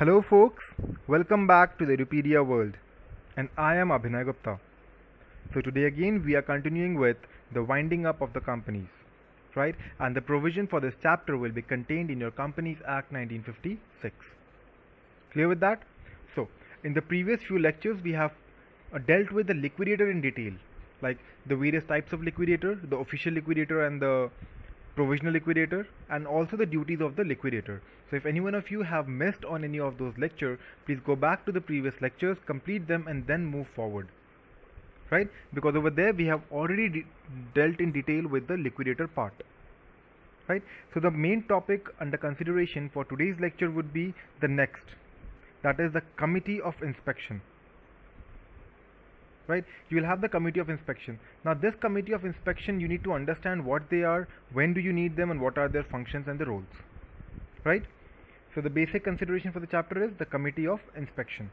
Hello folks, welcome back to the Edupedia world and I am Abhinay Gupta. So today again we are continuing with the winding up of the companies, right? And the provision for this chapter will be contained in your Companies Act 1956. Clear with that? So in the previous few lectures we have uh, dealt with the liquidator in detail like the various types of liquidator, the official liquidator and the provisional liquidator and also the duties of the liquidator. So if any one of you have missed on any of those lectures, please go back to the previous lectures, complete them and then move forward. Right? Because over there we have already de dealt in detail with the liquidator part. Right? So the main topic under consideration for today's lecture would be the next. That is the committee of inspection right? You will have the committee of inspection. Now this committee of inspection you need to understand what they are when do you need them and what are their functions and the roles right? So the basic consideration for the chapter is the committee of inspection.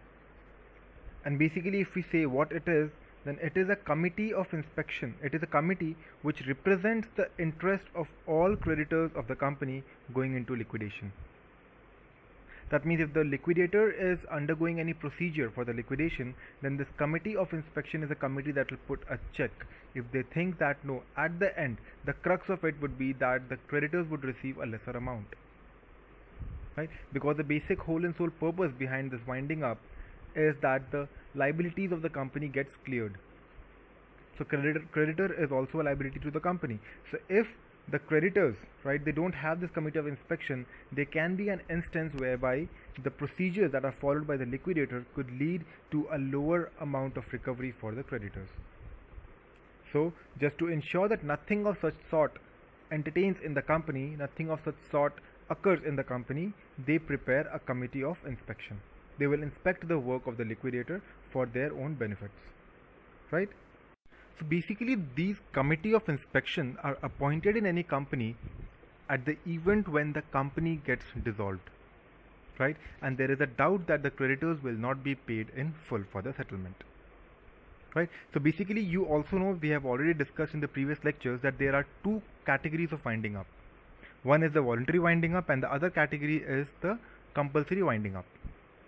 And basically if we say what it is then it is a committee of inspection. It is a committee which represents the interest of all creditors of the company going into liquidation that means if the liquidator is undergoing any procedure for the liquidation, then this committee of inspection is a committee that will put a check. If they think that no, at the end, the crux of it would be that the creditors would receive a lesser amount. Right? Because the basic whole and sole purpose behind this winding up is that the liabilities of the company gets cleared. So creditor, creditor is also a liability to the company. So if the creditors right they don't have this committee of inspection there can be an instance whereby the procedures that are followed by the liquidator could lead to a lower amount of recovery for the creditors. So just to ensure that nothing of such sort entertains in the company nothing of such sort occurs in the company they prepare a committee of inspection. They will inspect the work of the liquidator for their own benefits. Right so basically these committee of inspection are appointed in any company at the event when the company gets dissolved right? And there is a doubt that the creditors will not be paid in full for the settlement right? So basically you also know we have already discussed in the previous lectures that there are two categories of winding up. One is the voluntary winding up and the other category is the compulsory winding up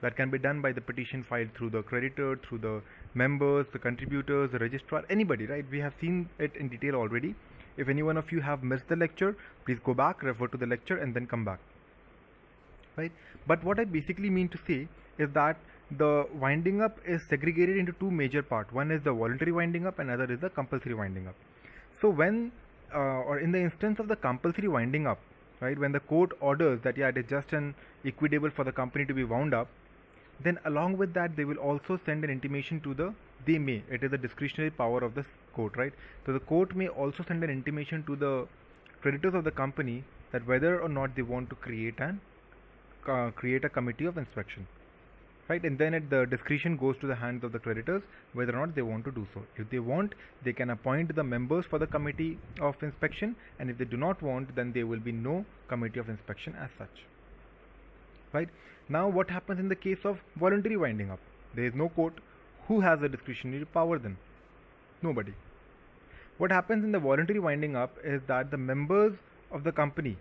that can be done by the petition filed through the creditor through the members the contributors the registrar anybody right? We have seen it in detail already. If any one of you have missed the lecture please go back refer to the lecture and then come back. Right? But what i basically mean to say is that the winding up is segregated into two major parts. One is the voluntary winding up and other is the compulsory winding up. So when uh, or in the instance of the compulsory winding up right when the court orders that yeah it is just an equitable for the company to be wound up then along with that they will also send an intimation to the they may. It is a discretionary power of the court right? So the court may also send an intimation to the creditors of the company that whether or not they want to create an uh, create a committee of inspection right? And then it, the discretion goes to the hands of the creditors whether or not they want to do so. If they want they can appoint the members for the committee of inspection and if they do not want then there will be no committee of inspection as such right? Now what happens in the case of voluntary winding up? There is no court. Who has the discretionary power then? Nobody. What happens in the voluntary winding up is that the members of the company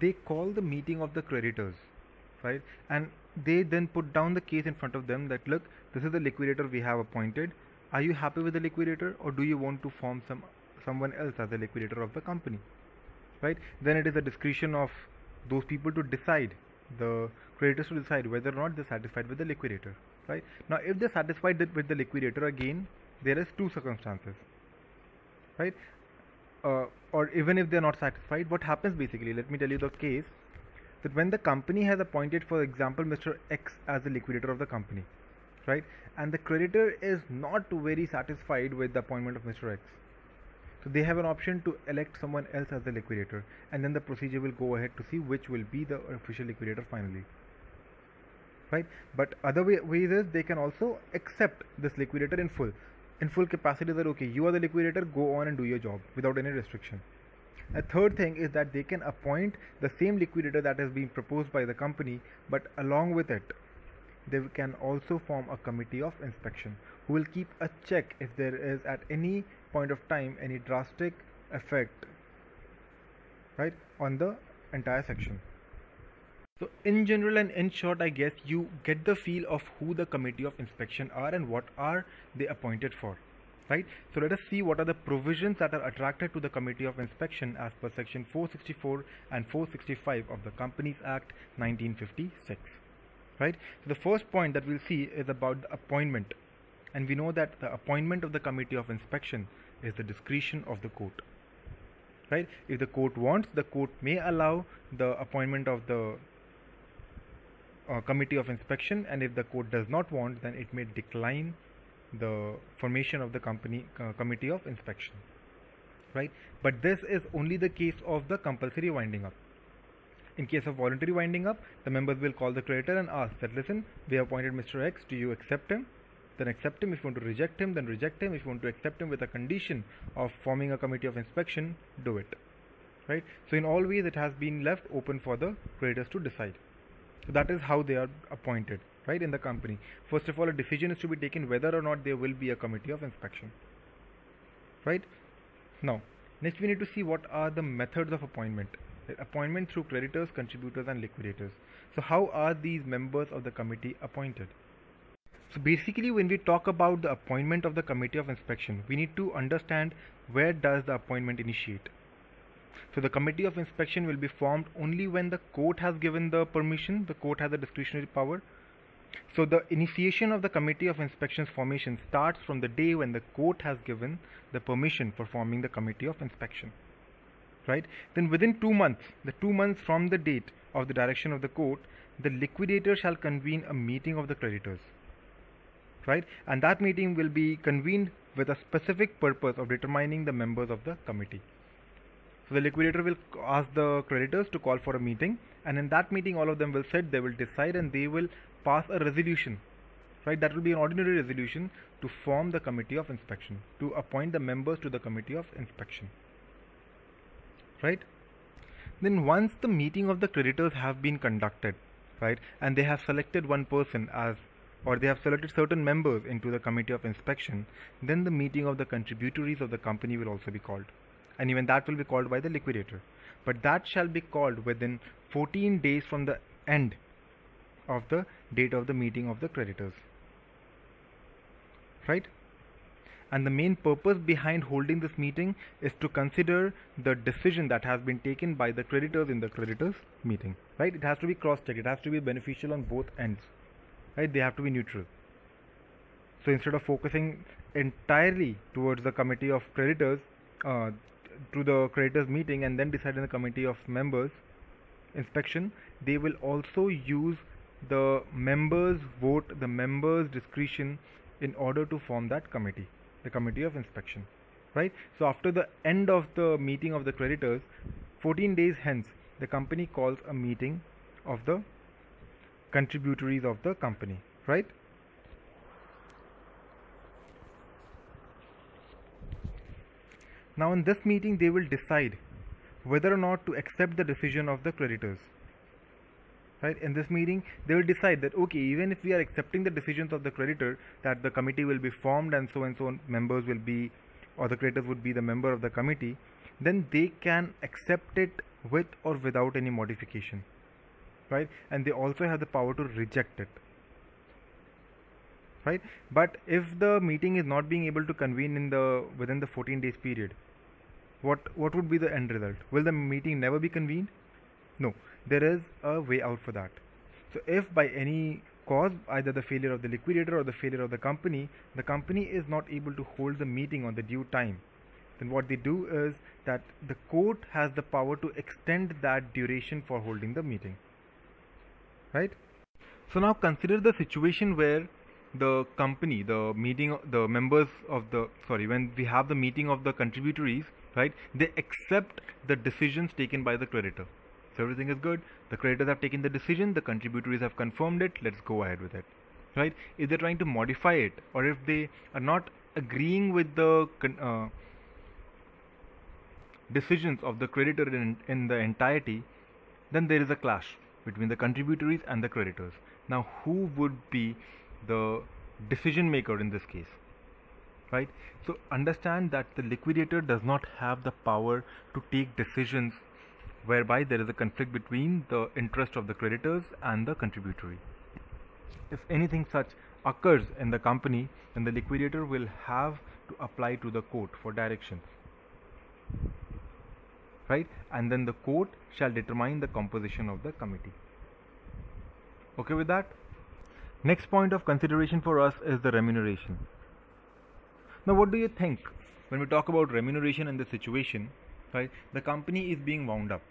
they call the meeting of the creditors right? And they then put down the case in front of them that look this is the liquidator we have appointed. Are you happy with the liquidator or do you want to form some someone else as the liquidator of the company? Right? Then it is a discretion of those people to decide the creditors to decide whether or not they're satisfied with the liquidator right now if they're satisfied with the liquidator again there is two circumstances right uh, or even if they're not satisfied what happens basically let me tell you the case that when the company has appointed for example Mr. X as the liquidator of the company right and the creditor is not very satisfied with the appointment of Mr. X so they have an option to elect someone else as the liquidator and then the procedure will go ahead to see which will be the official liquidator finally. Right? But other way, ways is they can also accept this liquidator in full. In full capacity that okay you are the liquidator go on and do your job without any restriction. A third thing is that they can appoint the same liquidator that has been proposed by the company but along with it they can also form a committee of inspection who will keep a check if there is at any point of time any drastic effect right on the entire section So in general and in short, I guess you get the feel of who the committee of inspection are and what are they appointed for. Right. So let us see what are the provisions that are attracted to the committee of inspection as per section 464 and 465 of the Companies Act 1956. Right. So the first point that we'll see is about the appointment and we know that the appointment of the committee of inspection is the discretion of the court. Right? If the court wants the court may allow the appointment of the uh, committee of inspection. And if the court does not want then it may decline the formation of the company uh, committee of inspection. Right? But this is only the case of the compulsory winding up. In case of voluntary winding up the members will call the creditor and ask that listen we appointed mr x. Do you accept him then accept him. If you want to reject him then reject him. If you want to accept him with a condition of forming a committee of inspection do it. Right? So in all ways it has been left open for the creditors to decide. So that is how they are appointed right in the company. First of all a decision is to be taken whether or not there will be a committee of inspection. Right? Now next we need to see what are the methods of appointment. Appointment through creditors contributors and liquidators. So how are these members of the committee appointed so basically when we talk about the appointment of the committee of inspection, we need to understand where does the appointment initiate. So the committee of inspection will be formed only when the court has given the permission, the court has a discretionary power. So the initiation of the committee of inspection's formation starts from the day when the court has given the permission for forming the committee of inspection. Right? Then within two months, the two months from the date of the direction of the court, the liquidator shall convene a meeting of the creditors right? And that meeting will be convened with a specific purpose of determining the members of the committee. So the liquidator will ask the creditors to call for a meeting and in that meeting all of them will sit they will decide and they will pass a resolution right? That will be an ordinary resolution to form the committee of inspection to appoint the members to the committee of inspection right? Then once the meeting of the creditors have been conducted right and they have selected one person as or they have selected certain members into the committee of inspection, then the meeting of the contributories of the company will also be called. And even that will be called by the liquidator. But that shall be called within 14 days from the end of the date of the meeting of the creditors. Right? And the main purpose behind holding this meeting is to consider the decision that has been taken by the creditors in the creditors meeting. Right? It has to be cross-checked. It has to be beneficial on both ends right? They have to be neutral. So instead of focusing entirely towards the committee of creditors uh, to the creditors meeting and then decide in the committee of members inspection they will also use the members vote the members discretion in order to form that committee the committee of inspection right? So after the end of the meeting of the creditors 14 days hence the company calls a meeting of the contributories of the company right? Now in this meeting they will decide whether or not to accept the decision of the creditors right? In this meeting they will decide that okay even if we are accepting the decisions of the creditor that the committee will be formed and so and so members will be or the creditors would be the member of the committee then they can accept it with or without any modification right? And they also have the power to reject it right? But if the meeting is not being able to convene in the within the 14 days period what what would be the end result? Will the meeting never be convened? No. There is a way out for that. So if by any cause either the failure of the liquidator or the failure of the company the company is not able to hold the meeting on the due time then what they do is that the court has the power to extend that duration for holding the meeting right? So now consider the situation where the company the meeting the members of the sorry when we have the meeting of the contributories right they accept the decisions taken by the creditor. So everything is good. The creditors have taken the decision. The contributories have confirmed it. Let's go ahead with it right? If they're trying to modify it? Or if they are not agreeing with the uh, decisions of the creditor in, in the entirety then there is a clash between the contributories and the creditors. Now, who would be the decision maker in this case? Right? So, understand that the liquidator does not have the power to take decisions whereby there is a conflict between the interest of the creditors and the contributory. If anything such occurs in the company, then the liquidator will have to apply to the court for directions. Right? And then the court shall determine the composition of the committee. Okay with that? Next point of consideration for us is the remuneration. Now, what do you think when we talk about remuneration in this situation? Right, the company is being wound up.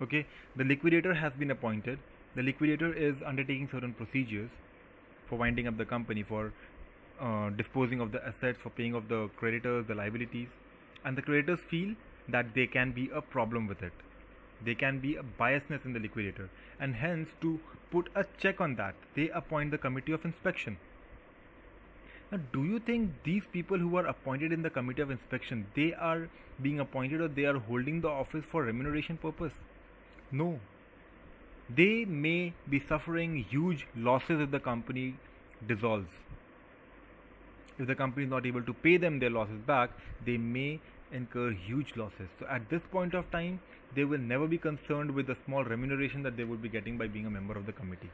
Okay, the liquidator has been appointed. The liquidator is undertaking certain procedures for winding up the company, for uh, disposing of the assets, for paying off the creditors, the liabilities, and the creditors feel that there can be a problem with it. There can be a biasness in the liquidator, and hence to put a check on that, they appoint the committee of inspection. Now, do you think these people who are appointed in the committee of inspection, they are being appointed or they are holding the office for remuneration purpose? No. They may be suffering huge losses if the company dissolves. If the company is not able to pay them their losses back, they may incur huge losses. So at this point of time, they will never be concerned with the small remuneration that they would be getting by being a member of the committee.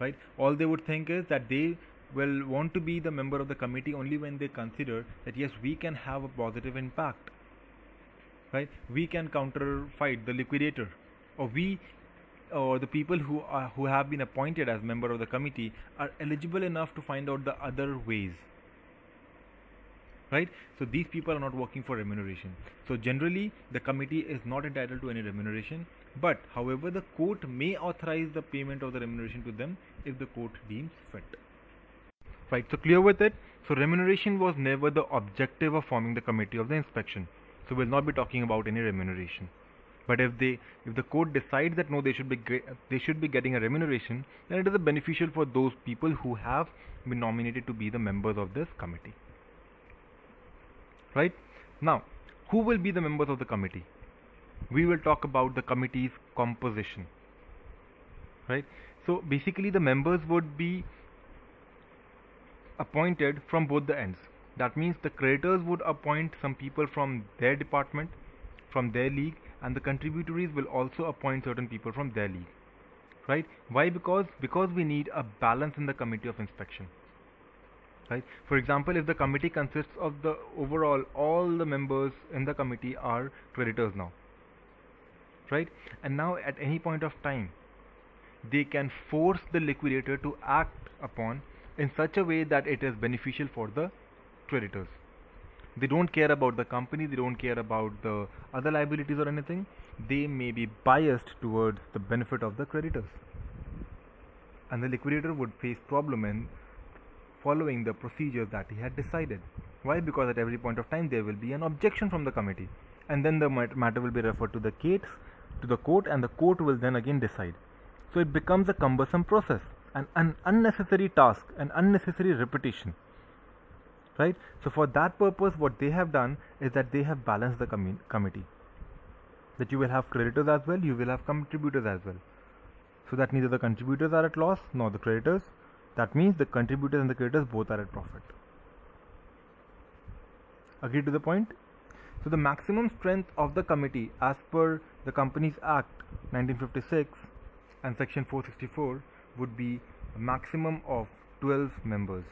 Right? All they would think is that they will want to be the member of the committee only when they consider that yes, we can have a positive impact. Right? We can counter fight the liquidator, or we or the people who are who have been appointed as member of the committee are eligible enough to find out the other ways right? So these people are not working for remuneration. So generally the committee is not entitled to any remuneration. But however the court may authorize the payment of the remuneration to them if the court deems fit. Right so clear with it? So remuneration was never the objective of forming the committee of the inspection. So we'll not be talking about any remuneration. But if they if the court decides that no they should be they should be getting a remuneration then it is beneficial for those people who have been nominated to be the members of this committee right? Now who will be the members of the committee? We will talk about the committee's composition right? So basically the members would be appointed from both the ends. That means the creditors would appoint some people from their department from their league and the contributories will also appoint certain people from their league right? Why? Because because we need a balance in the committee of inspection right? For example if the committee consists of the overall all the members in the committee are creditors now right? And now at any point of time they can force the liquidator to act upon in such a way that it is beneficial for the creditors. They don't care about the company they don't care about the other liabilities or anything. They may be biased towards the benefit of the creditors. And the liquidator would face problem in following the procedure that he had decided. Why? Because at every point of time there will be an objection from the committee, and then the matter will be referred to the case, to the court, and the court will then again decide. So it becomes a cumbersome process, and an unnecessary task, an unnecessary repetition. Right? So for that purpose, what they have done is that they have balanced the com- committee. That you will have creditors as well, you will have contributors as well. So that neither the contributors are at loss nor the creditors that means the contributors and the creditors both are at profit. Agree to the point? So the maximum strength of the committee as per the Companies Act 1956 and section 464 would be a maximum of 12 members.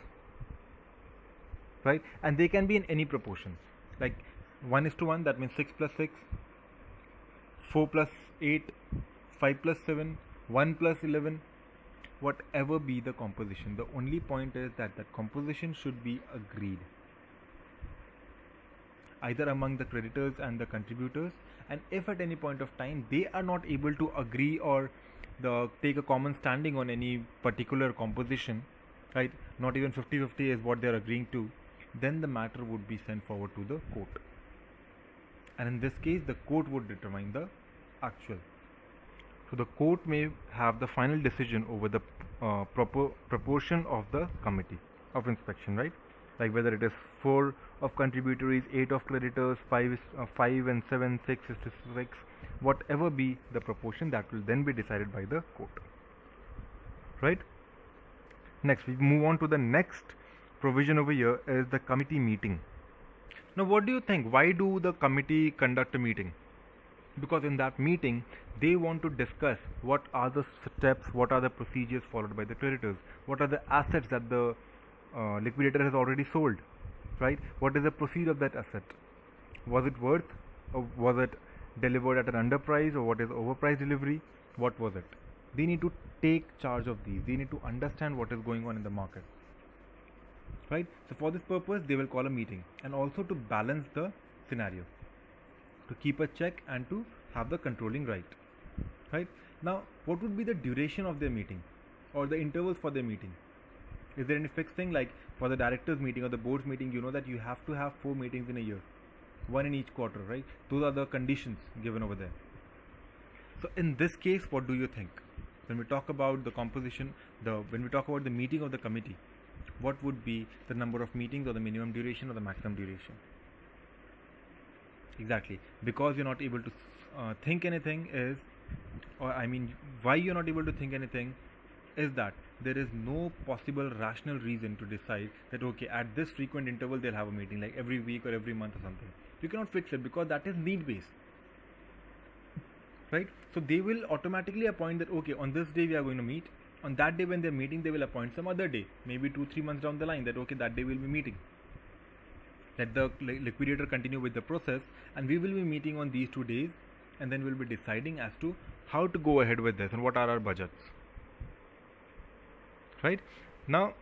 Right? And they can be in any proportion. Like 1 is to 1 that means 6 plus 6, 4 plus 8, 5 plus 7, 1 plus 11, whatever be the composition the only point is that that composition should be agreed either among the creditors and the contributors and if at any point of time they are not able to agree or the take a common standing on any particular composition right not even 50-50 is what they are agreeing to then the matter would be sent forward to the court. And in this case the court would determine the actual so the court may have the final decision over the uh, proper proportion of the committee of inspection, right? Like whether it is four of contributories, eight of creditors, five, uh, five and seven, six is to six, whatever be the proportion that will then be decided by the court, right? Next, we move on to the next provision over here is the committee meeting. Now, what do you think? Why do the committee conduct a meeting? Because in that meeting they want to discuss what are the steps what are the procedures followed by the creditors what are the assets that the uh, liquidator has already sold right? What is the proceed of that asset? Was it worth or was it delivered at an underprice or what is overpriced delivery? What was it? They need to take charge of these. They need to understand what is going on in the market. Right? So for this purpose they will call a meeting and also to balance the scenario to keep a check and to have the controlling right right? Now what would be the duration of their meeting or the intervals for their meeting? Is there any fixed thing like for the directors meeting or the board's meeting you know that you have to have four meetings in a year one in each quarter right? Those are the conditions given over there. So in this case what do you think? When we talk about the composition the when we talk about the meeting of the committee what would be the number of meetings or the minimum duration or the maximum duration exactly. Because you're not able to uh, think anything is or i mean why you're not able to think anything is that there is no possible rational reason to decide that okay at this frequent interval they'll have a meeting like every week or every month or something. You cannot fix it because that is need based right? So they will automatically appoint that okay on this day we are going to meet. On that day when they're meeting they will appoint some other day maybe two three months down the line that okay that day we'll be meeting let the liquidator continue with the process and we will be meeting on these two days and then we'll be deciding as to how to go ahead with this and what are our budgets. Right? Now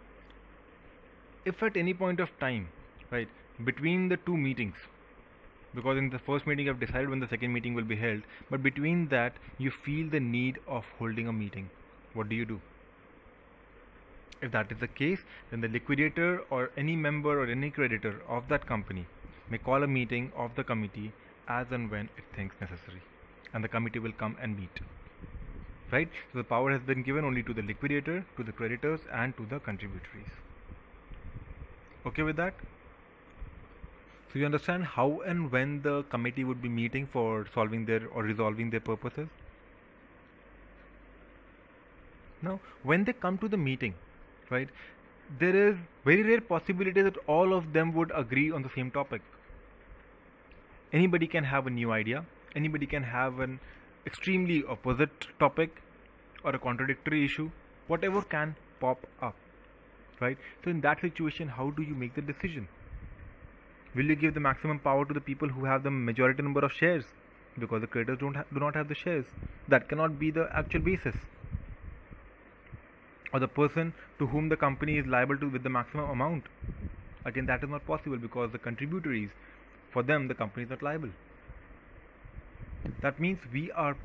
if at any point of time right between the two meetings because in the first meeting have decided when the second meeting will be held but between that you feel the need of holding a meeting. What do you do if that is the case then the liquidator or any member or any creditor of that company may call a meeting of the committee as and when it thinks necessary. And the committee will come and meet. Right? So the power has been given only to the liquidator to the creditors and to the contributories. Okay with that? So you understand how and when the committee would be meeting for solving their or resolving their purposes? Now when they come to the meeting right? There is very rare possibility that all of them would agree on the same topic. Anybody can have a new idea. Anybody can have an extremely opposite topic or a contradictory issue. Whatever can pop up right? So in that situation how do you make the decision? Will you give the maximum power to the people who have the majority number of shares? Because the creditors don't do not have the shares. That cannot be the actual basis or the person to whom the company is liable to with the maximum amount. Again that is not possible because the contributories for them the company is not liable. That means we are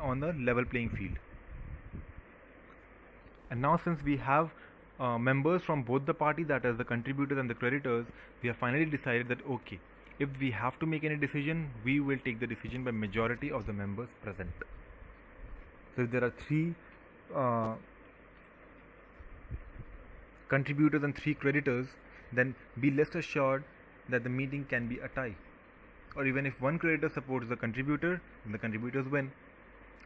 on a level playing field. And now since we have uh, members from both the parties that is the contributors and the creditors we have finally decided that okay if we have to make any decision we will take the decision by majority of the members present. So if there are three uh, contributors and three creditors then be less assured that the meeting can be a tie. Or even if one creditor supports the contributor the contributors win.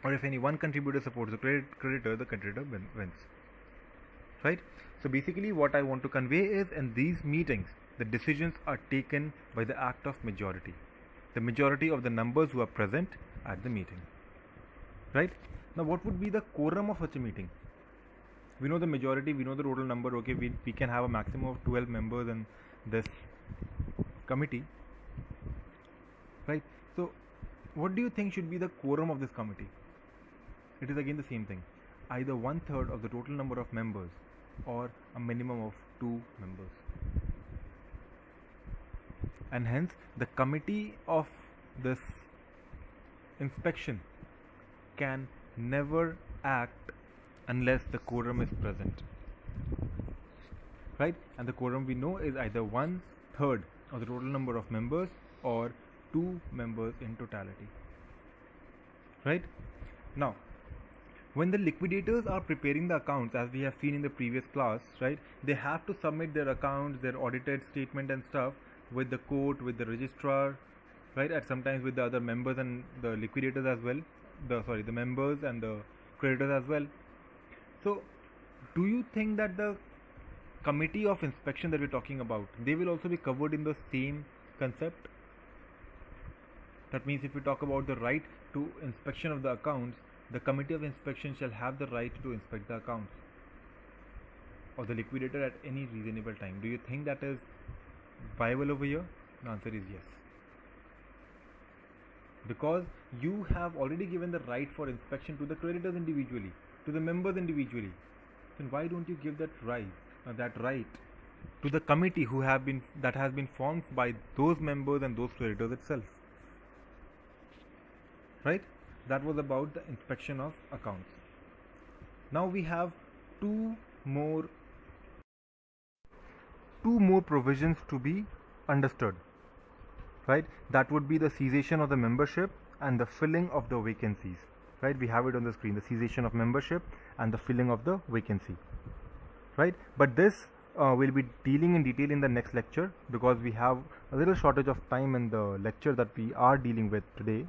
Or if any one contributor supports the credit creditor the creditor win, wins. Right? So basically what i want to convey is in these meetings the decisions are taken by the act of majority. The majority of the members who are present at the meeting. Right? Now what would be the quorum of such a meeting we know the majority we know the total number okay we, we can have a maximum of 12 members in this committee. Right? So what do you think should be the quorum of this committee? It is again the same thing. Either one third of the total number of members or a minimum of two members. And hence the committee of this inspection can never act unless the quorum is present. Right? And the quorum we know is either one third of the total number of members or two members in totality. Right? Now when the liquidators are preparing the accounts as we have seen in the previous class right they have to submit their accounts their audited statement and stuff with the court with the registrar right and sometimes with the other members and the liquidators as well the sorry the members and the creditors as well so do you think that the committee of inspection that we're talking about they will also be covered in the same concept That means if we talk about the right to inspection of the accounts, the committee of inspection shall have the right to inspect the accounts of the liquidator at any reasonable time. Do you think that is viable over here? The answer is yes. Because you have already given the right for inspection to the creditors individually, to the members individually. Then why don't you give that right, uh, that right to the committee who have been that has been formed by those members and those creditors itself? Right? That was about the inspection of accounts. Now we have two more two more provisions to be understood right that would be the cessation of the membership and the filling of the vacancies right? We have it on the screen the cessation of membership and the filling of the vacancy right? But this uh, we'll be dealing in detail in the next lecture because we have a little shortage of time in the lecture that we are dealing with today.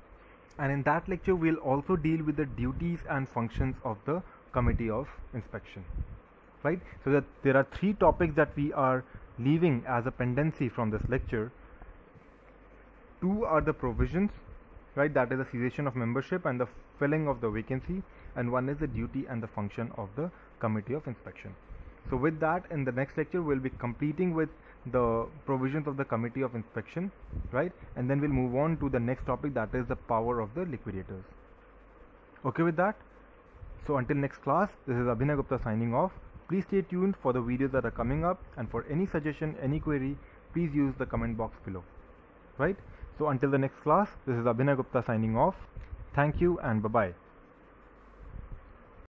And in that lecture we'll also deal with the duties and functions of the committee of inspection right? So that there are three topics that we are leaving as a pendency from this lecture. Two are the provisions right that is the cessation of membership and the filling of the vacancy and one is the duty and the function of the committee of inspection. So with that in the next lecture we'll be completing with the provisions of the committee of inspection right? And then we'll move on to the next topic that is the power of the liquidators. Okay with that? So until next class this is Abhinay Gupta signing off. Please stay tuned for the videos that are coming up and for any suggestion, any query, please use the comment box below. Right? So until the next class, this is Abhinay Gupta signing off. Thank you and bye-bye.